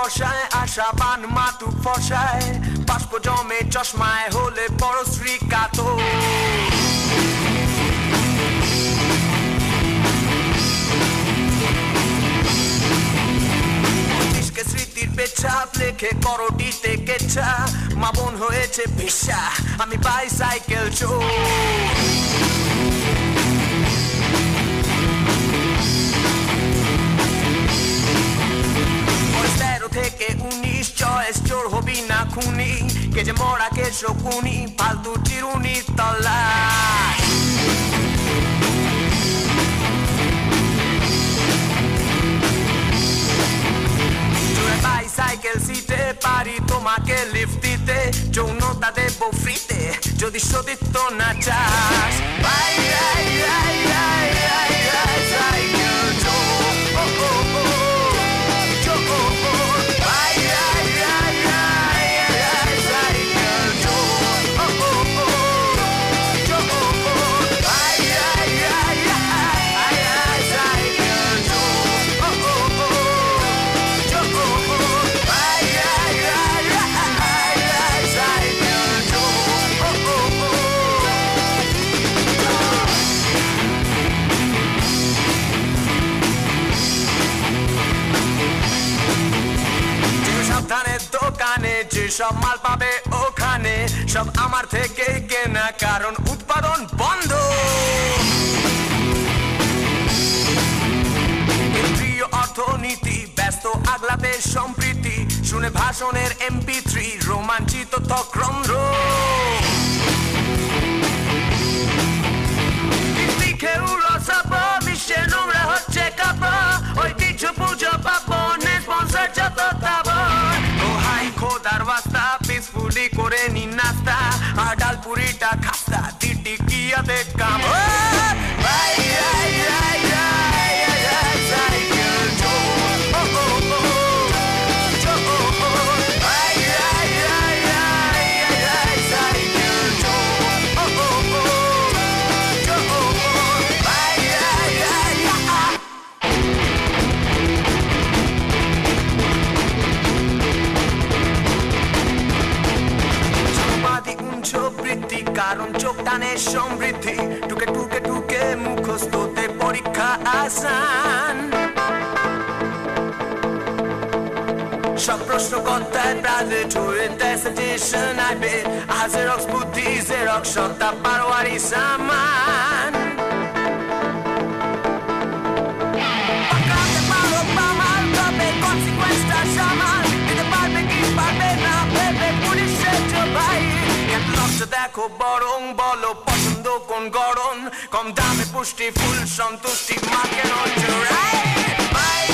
বর্ষায় আশা বান মাতু ফসায়। বাষ্প জমে চশমায় হলে বড় শ্রীকাত মস্তিষ্কে স্মৃতির পেছাপ লেখে করটিতে কেচ্ছা মা বোন হয়েছে ভিসা, আমি চোর। খুনি কে যে মরা, কে শকুনি ফালতু চিরুনি তলাশ জোরে বাইসাইকেল সিটে পারি তোমাকে লিফট দিতে, যৌনতা দেবো ফ্রিতে যদি সতীত্ব না চাস। বাই দোকানে যে সব মাল পাবে ওখানে। সব আমার থেকে কেনা, কারণ উৎপাদন বন্ধ। অর্থনীতি ব্যস্ত, আগলাতে সম্প্রীতি। শুনে ভাষণের এমপি থ্রি, রোমাঞ্চিত তক্রন্দ্র moreni na কারণ চোখ সমৃদ্ধি। টুকে টুকে টুকে মুখস্থতে পরীক্ষা আসান। সব প্রশ্ন কর্তায় প্রাইভেট হয়ে দেয় সাজেশন আইবে হাজারক্স বুদ্ধি জেরক্স সত্তা, পারোয়ারি, সামান। দেখো বরং বলো পছন্দ কোন গরম? কম দামে পুষ্টি ফুল সন্তুষ্টি মাকে বাই